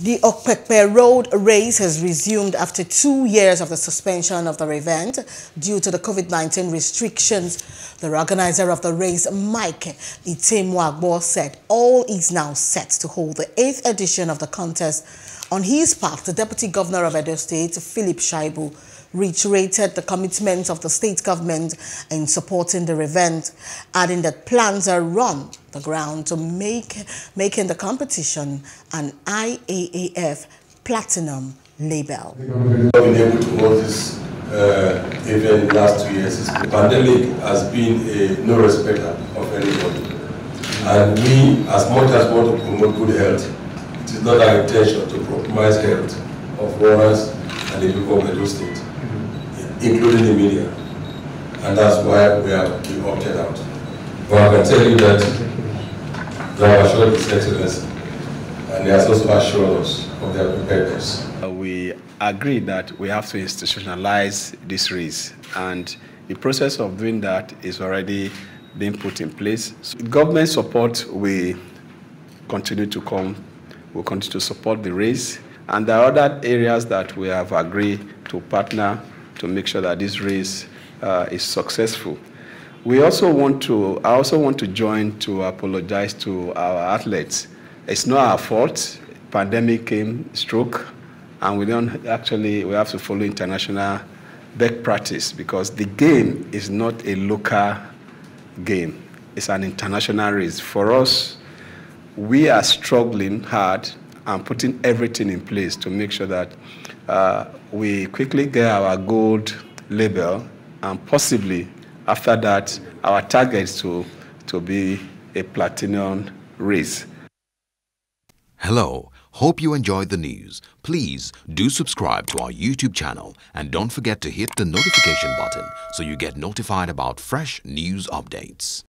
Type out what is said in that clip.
The Okpekpe Road race has resumed after two years of the suspension of the event due to the COVID-19 restrictions. The organizer of the race, Mike Itemuagbor, said all is now set to hold the eighth edition of the contest. On his part, the Deputy Governor of Edo State, Philip Shaibu, reiterated the commitment of the state government in supporting the event, adding that plans are on the ground to make making the competition an IAAF Platinum label. We've been able to hold this uh, event last two years. The pandemic has been a no respecter of anybody. And we, as much as want to promote good health, it is not our intention to compromise health of runners the people of Edo State including the media. And that's why we have been opted out. But I can tell you that they have assured His Excellency, and he has also assured us of their preparedness. Uh, we agree that we have to institutionalize this race, and the process of doing that is already being put in place. So government support will continue to come, will continue to support the race, and there are other areas that we have agreed to partner to make sure that this race uh, is successful. We also want to, I also want to join to apologize to our athletes. It's not our fault. Pandemic came, stroke, and we don't actually, we have to follow international best practice because the game is not a local game. It's an international race. For us, we are struggling hard and putting everything in place to make sure that uh, we quickly get our gold label and possibly after that our target is to, to be a platinum race. Hello, hope you enjoyed the news. Please do subscribe to our YouTube channel and don't forget to hit the notification button so you get notified about fresh news updates.